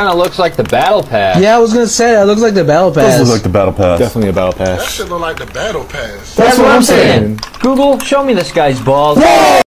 kind of looks like the battle pass. Yeah, I was gonna say that looks like the battle pass. Does look like the battle pass. Definitely a battle pass. That should look like the battle pass. That's what I'm saying. Google, show me this guy's balls.